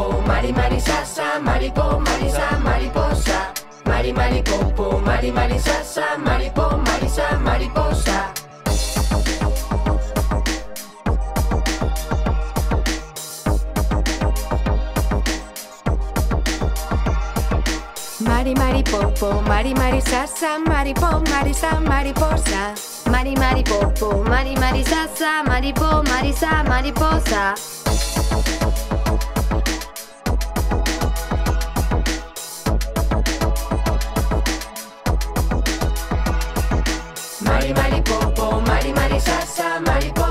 Maripo, mari mari Maripo, mari Mariposa. mari sa, mari posa. Mari mari pompo, mari mari sassa, mari po, mari sa, mari. Mari mari mari mari sassa, mari po, mari mari mari popo, mari mari sasa, maripo, marisa,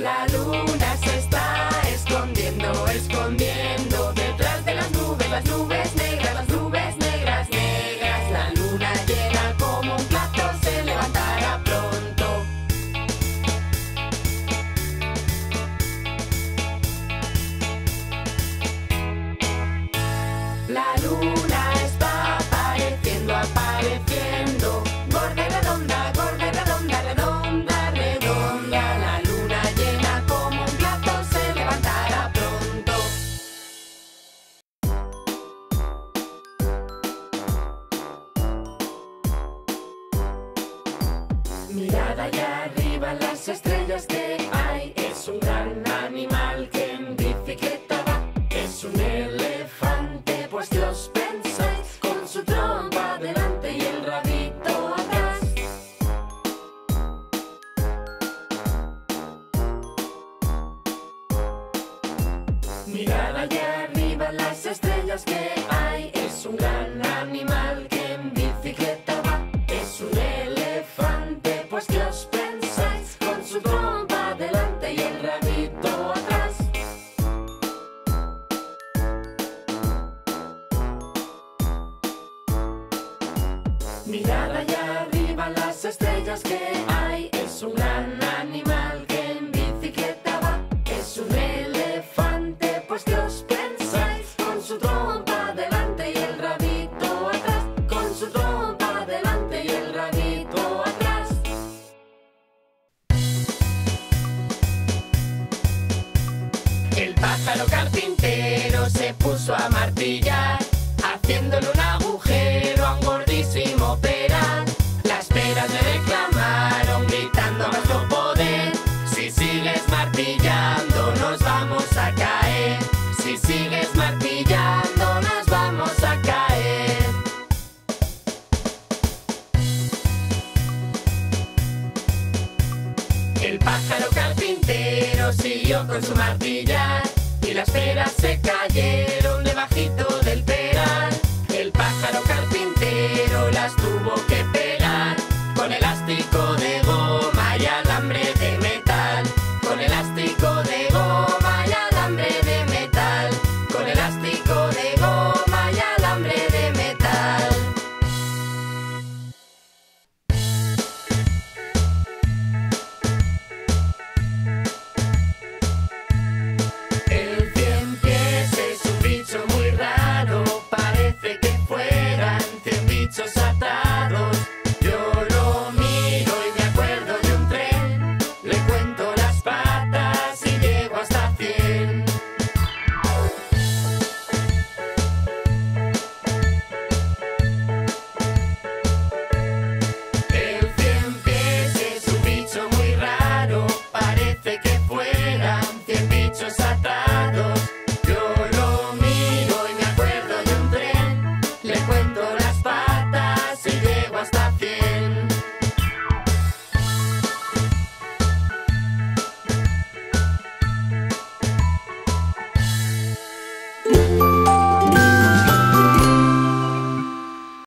La luna se está escondiendo, escondiendo detrás de las nubes, las nubes negras, las nubes negras, negras. La luna llena como un plato se levantará pronto. La luna está apareciendo, apareciendo. Mirad allá arriba las estrellas que hay. Es un gran animal que en bicicleta va. Es un elefante, pues ¿qué os pensáis? Con su trompa delante y el rabito atrás. Mirad allá arriba las estrellas que hay. Es un gran animal Allá arriba las estrellas que hay. Es un gran animal que en bicicleta va. Es un elefante, pues ¿qué os pensáis? Con su trompa delante y el rabito atrás. Con su trompa delante y el rabito atrás. El pájaro carpintero El pájaro carpintero siguió con su martillar y las peras se cayeron debajito del peral. El pájaro carpintero las tuvo que pegar.